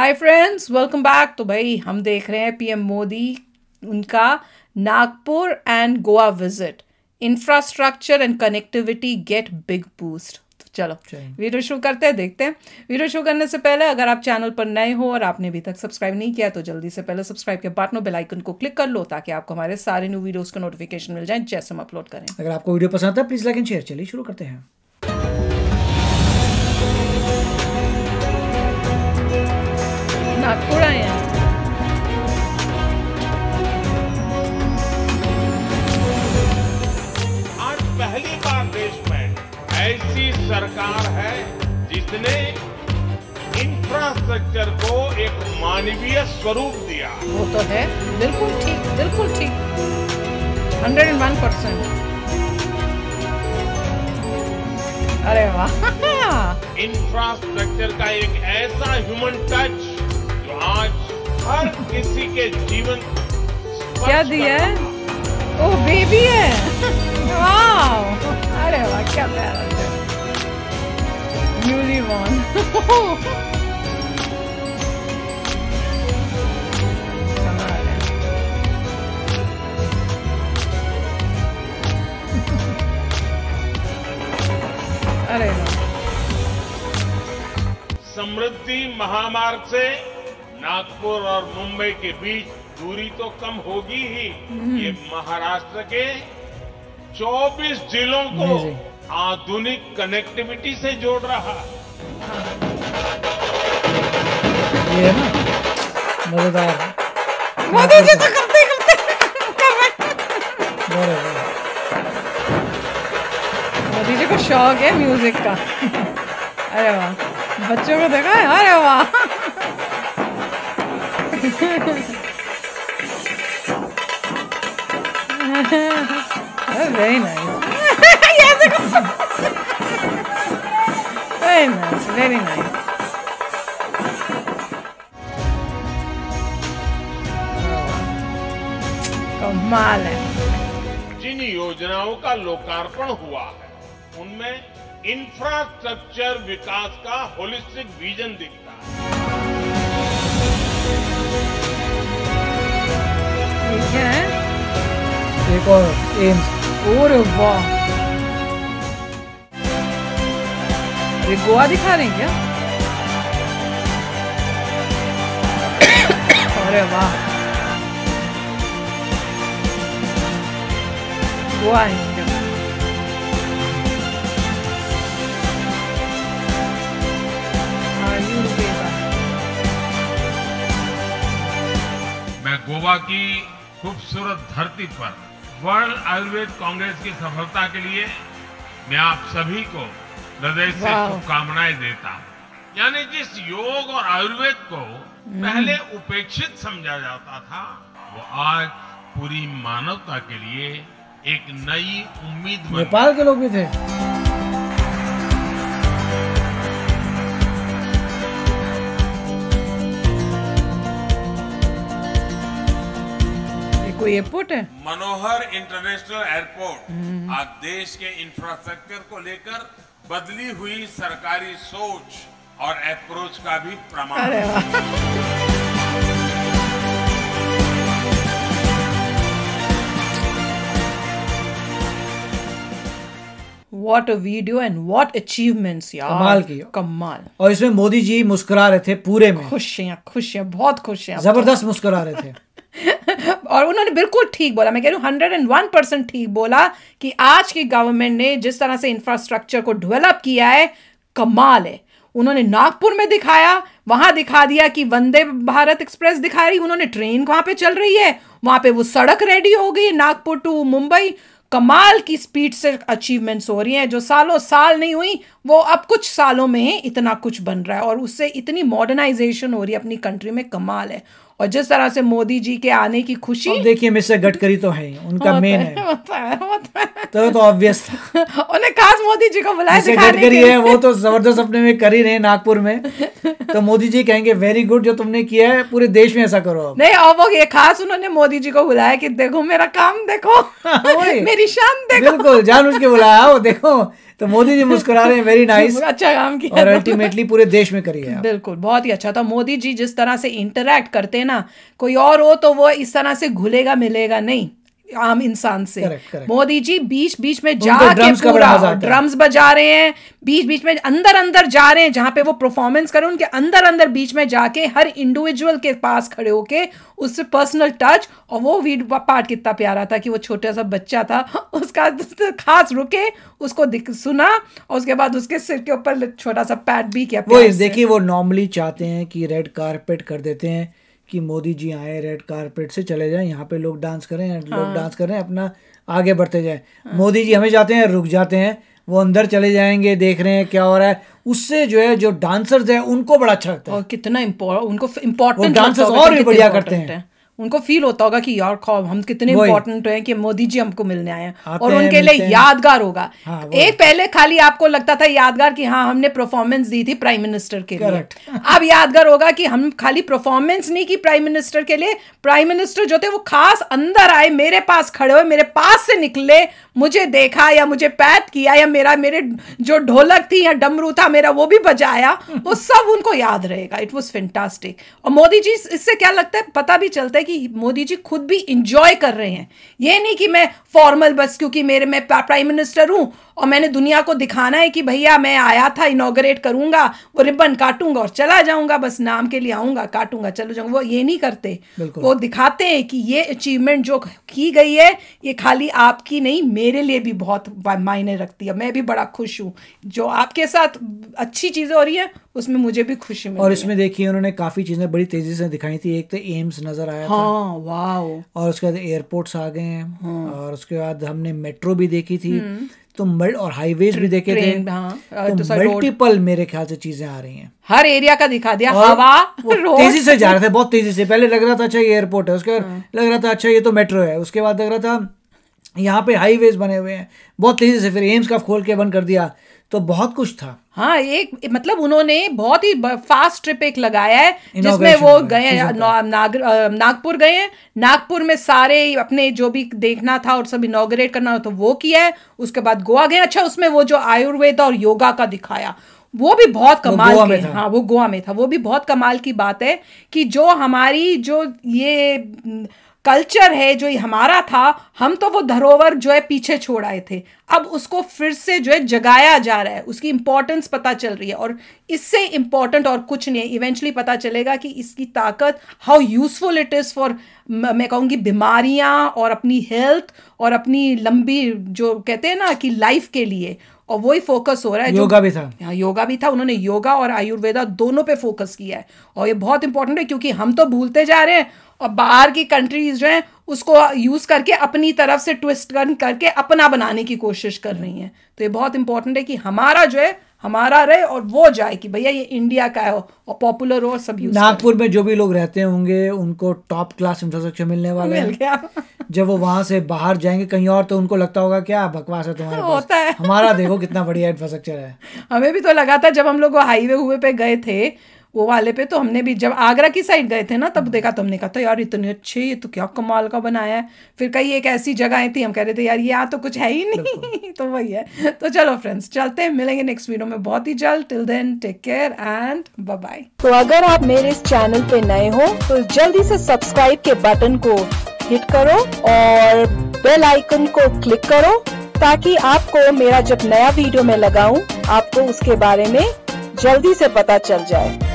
Hi friends welcome back तो भाई हम देख रहे हैं पीएम मोदी उनका Nagpur and Goa visit infrastructure and connectivity get big boost चलो वीडियो शुरू करते हैं देखते हैं। वीडियो शुरू करने से पहले अगर आप चैनल पर नए हो और आपने अभी तक सब्सक्राइब नहीं किया तो जल्दी से पहले सब्सक्राइब के बटन बेल आइकन को क्लिक कर लो ताकि आपको हमारे सारे न्यू वीडियोस का नोटिफिकेशन मिल जाए जैसे हम अपलोड करें। अगर आपको वीडियो पसंद आता है प्लीज़ लाइक एंड शेयर चलिए शुरू करते हैं। स्वरूप दिया। वो तो है। बिल्कुल ठीक बिल्कुल ठीक। हंड्रेड एंड वन परसेंट अरे वाह। इंफ्रास्ट्रक्चर का एक ऐसा ह्यूमन टच जो आज हर किसी के जीवन क्या दिया है? ओ बेबी है। वाह अरे वाह क्या प्यारा न्यूली बॉर्न अरे समृद्धि महामार्ग से नागपुर और मुंबई के बीच दूरी तो कम होगी ही। ये महाराष्ट्र के 24 जिलों को आधुनिक कनेक्टिविटी से जोड़ रहा है। ये है ना मज़ेदार। मोदी जी तो करते करते कर रहे हैं। को शौक है म्यूज़िक का। अरे वाह। बच्चों को देखा है? अरे वाह। Very nice very nice very nice कमाल है। जिन योजनाओं का लोकार्पण हुआ है उनमें इंफ्रास्ट्रक्चर विकास का होलिस्टिक विजन दिखता है। एक और एम्स और वाह। गोवा दिखा रहे हैं क्या? अरे वाह। गोवा हाँ, मैं गोवा की खूबसूरत धरती पर वर्ल्ड आयुर्वेद कांग्रेस की सफलता के लिए मैं आप सभी को हृदय से शुभकामनाएँ देता हूँ। यानी जिस योग और आयुर्वेद को पहले उपेक्षित समझा जाता था वो आज पूरी मानवता के लिए एक नई उम्मीद नेपाल के लोग भी थे। कोई एयरपोर्ट है? मनोहर इंटरनेशनल एयरपोर्ट आज देश के इंफ्रास्ट्रक्चर को लेकर बदली हुई सरकारी सोच और अप्रोच का भी प्रमाण। है What a video and what achievements यार कमाल की। कमाल। और इसमें मोदी जी मुस्कुरा रहे थे पूरे में। खुश हैं खुश खुशियाँ बहुत खुशियाँ ज़बरदस्त मुस्कुरा रहे थे। और उन्होंने बिल्कुल ठीक बोला। मैं कह रही हूँ हंड्रेड एंड वन परसेंट ठीक बोला कि आज की गवर्नमेंट ने जिस तरह से इंफ्रास्ट्रक्चर को डेवलप किया है, कमाल है। उन्होंने नागपुर में दिखाया, वहाँ दिखा दिया कि वंदे भारत एक्सप्रेस दिखा रही, उन्होंने ट्रेन वहाँ पे चल रही है। वहाँ पे वो सड़क रेडी हो गई नागपुर टू मुंबई। कमाल की स्पीड से अचीवमेंट्स हो रही हैं, जो सालों साल नहीं हुई, वो अब कुछ सालों में इतना कुछ बन रहा है और उससे इतनी मॉडर्नाइजेशन हो रही है अपनी कंट्री में, कमाल है। और जिस तरह से मोदी जी के आने की खुशी देखिए मिस्टर गडकरी तो है उनका मेन है है। है तो तो ऑब्वियस उन्हें खास मोदी जी को बुलाया गडकरी है वो तो ज़बरदस्त अपने में कर ही रहे नागपुर में। तो मोदी जी कहेंगे वेरी गुड जो तुमने किया है पूरे देश में ऐसा करो नहीं और वो ये खास उन्होंने मोदी जी को बुलाया कि देखो मेरा काम देखो मेरी शान देखो। बिल्कुल जान के बुलाया वो देखो तो मोदी जी मुस्कुरा रहे हैं वेरी नाइस अच्छा काम किया और अल्टीमेटली पूरे देश में करिए बिल्कुल बहुत ही अच्छा था। मोदी जी जिस तरह से इंटरेक्ट करते ना कोई और हो तो वो इस तरह से घुलेगा मिलेगा नहीं। आम इंसान से Correct, correct. मोदी जी बीच बीच में जाके drums पूरा। ड्रम्स बजा रहे हैं बीच बीच में अंदर अंदर जा रहे हैं जहाँ पे वो परफॉर्मेंस करें उनके अंदर अंदर बीच में जाके हर इंडिविजुअल के पास खड़े होके उससे पर्सनल टच और वो वीडियो पार्ट कितना प्यारा था कि वो छोटा सा बच्चा था उसका खास रुके उसको सुना और उसके बाद उसके सिर के ऊपर छोटा सा पैट भी किया वो देखिए वो नॉर्मली चाहते हैं कि रेड कारपेट कर देते हैं कि मोदी जी आए रेड कारपेट से चले जाएँ यहाँ पे लोग डांस करें हाँ। लोग डांस करें अपना आगे बढ़ते जाएँ। मोदी जी हमें जाते हैं रुक जाते हैं वो अंदर चले जाएँगे देख रहे हैं क्या हो रहा है। उससे जो है जो डांसर्स हैं उनको बड़ा अच्छा लगता है। और कितना उनको इम्पोर्टेंट डांसर्स और भी बढ़िया करते हैं। उनको फील होता होगा कि यार खौफ हम कितने। इंपॉर्टेंट हैं कि मोदी जी हमको मिलने आए हैं और उनके लिए यादगार होगा। हाँ, एक पहले खाली आपको लगता था यादगार कि हाँ हमने परफॉर्मेंस दी थी प्राइम मिनिस्टर के लिए। अब यादगार होगा कि हम खाली परफॉर्मेंस नहीं की प्राइम मिनिस्टर के लिए। प्राइम मिनिस्टर जो थे वो खास अंदर आए मेरे पास खड़े हुए मेरे पास से निकले मुझे देखा या मुझे पैट किया या मेरा मेरे जो ढोलक थी या डमरू था मेरा वो भी बजाया वो सब उनको याद रहेगा। इट वॉज़ फेंटास्टिक और मोदी जी इससे क्या लगता है? पता भी चलता है कि मोदी जी खुद भी इंजॉय कर रहे हैं। ये नहीं कि मैं फॉर्मल बस क्योंकि मेरे मैं प्राइम मिनिस्टर हूँ और मैंने दुनिया को दिखाना है कि भैया मैं आया था इनोग्रेट करूँगा वो रिबन काटूँगा और चला जाऊँगा बस नाम के लिए आऊँगा काटूँगा चलो जाऊँगा। वो ये नहीं करते। वो दिखाते हैं कि ये अचीवमेंट जो की गई है ये खाली आपकी नहीं मेरे लिए भी बहुत मायने रखती है। मैं भी बड़ा खुश हूँ। जो आपके साथ अच्छी चीज़ें हो रही है उसमें मुझे भी खुशी मिल और इसमें देखिए उन्होंने काफ़ी चीज़ें बड़ी तेज़ी से दिखाई थी। एक तो एम्स नज़र आया था। हाँ वाओ। और उसके बाद एयरपोर्ट्स आ गए हैं। और उसके बाद हमने मेट्रो भी देखी थी। तो मल और हाईवेज भी देखे थे। हाँ, और तो मल्टीपल मेरे ख्याल से चीज़ें आ रही हैं। हर एरिया का दिखा दिया। हवा तेज़ी से जा रहे थे बहुत तेज़ी से। पहले लग रहा था अच्छा ये एयरपोर्ट है। उसके बाद हाँ। लग रहा था अच्छा ये तो मेट्रो है। उसके बाद लग रहा था यहाँ पे हाईवेज बने हुए हैं। बहुत तेज़ी से फिर एम्स का खोल के बंद कर दिया। तो बहुत कुछ था। हाँ एक मतलब उन्होंने बहुत ही फास्ट ट्रिप एक लगाया है जिसमें वो गए नाग नागपुर गए हैं। नागपुर में सारे अपने जो भी देखना था और सब इनोग्रेट करना तो वो किया है। उसके बाद गोवा गए। अच्छा उसमें वो जो आयुर्वेद और योगा का दिखाया वो भी बहुत कमाल गोवा के हाँ वो गोवा में था। वो भी बहुत कमाल की बात है कि जो हमारी जो ये कल्चर है जो हमारा था, हम तो वो धरोहर जो है पीछे छोड़ आए थे। अब उसको फिर से जो है जगाया जा रहा है, उसकी इंपॉर्टेंस पता चल रही है और इससे इंपॉर्टेंट और कुछ नहीं है। इवेंचुअली पता चलेगा कि इसकी ताकत how useful it is for मैं कहूँगी बीमारियाँ और अपनी हेल्थ और अपनी लंबी जो कहते हैं ना कि लाइफ के लिए और वही फोकस हो रहा है योगा भी था। हाँ योगा भी था उन्होंने योगा और आयुर्वेदा दोनों पे फोकस किया है। और ये बहुत इंपॉर्टेंट है क्योंकि हम तो भूलते जा रहे हैं और बाहर की कंट्रीज़ जो हैं उसको यूज़ करके अपनी तरफ़ से ट्विस्ट करके अपना बनाने की कोशिश कर रही हैं। तो ये बहुत इंपॉर्टेंट है कि हमारा जो है हमारा रहे और वो जाए कि भैया ये इंडिया का है और पॉपुलर हो और सब यूज़ नागपुर में जो भी लोग रहते होंगे उनको टॉप क्लास इंफ्रास्ट्रक्चर मिलने वाले मिल गया। जब वो वहाँ से बाहर जाएँगे कहीं और तो उनको लगता होगा क्या बकवास है तुम्हारा पास? होता है। हमारा देखो कितना बढ़िया इंफ्रास्ट्रक्चर है। हमें भी तो लगा था जब हम लोग हाईवे हुए पे गए थे वो वाले पे तो हमने भी जब आगरा की साइड गए थे ना तब देखा तो हमने कहा था यार इतने अच्छे ये तो क्या कमाल का बनाया है। फिर कई एक ऐसी जगहें थी हम कह रहे थे यार ये यहाँ तो कुछ है ही नहीं। तो वही है। तो चलो फ्रेंड्स चलते हैं मिलेंगे नेक्स्ट वीडियो में बहुत ही जल्द। Till then take care and bye bye तो अगर आप मेरे इस चैनल पे नए हो तो जल्दी से सब्सक्राइब के बटन को हिट करो और बेल आइकन को क्लिक करो ताकि आपको मेरा जब नया वीडियो मैं लगाऊँ आपको उसके बारे में जल्दी से पता चल जाए।